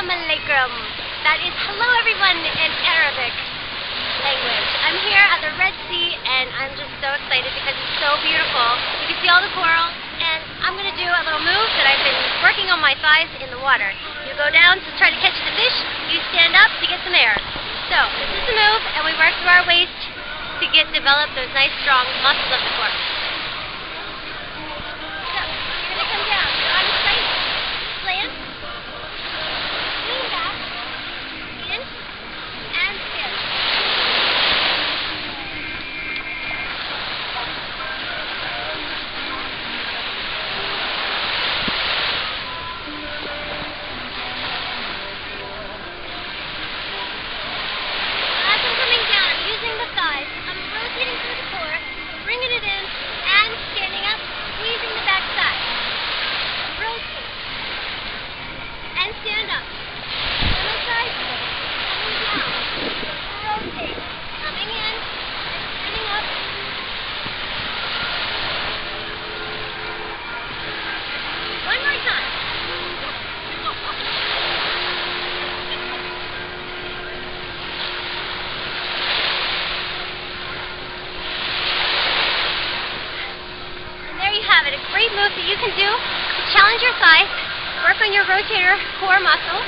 Assalamu alaikum. That is hello everyone in Arabic language. I'm here at the Red Sea and I'm just so excited because it's so beautiful. You can see all the coral and I'm going to do a little move that I've been working on my thighs in the water. You go down to try to catch the fish, you stand up to get some air. So this is the move and we work through our waist to get develop those nice strong muscles of the core. Have it. A great move that you can do to challenge your thighs, work on your rotator core muscles,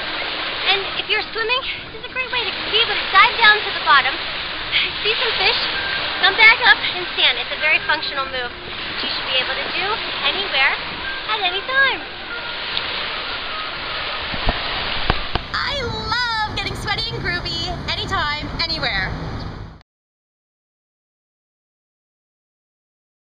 and if you're swimming, this is a great way to be able to dive down to the bottom, see some fish, come back up, and stand. It's a very functional move that you should be able to do anywhere at any time.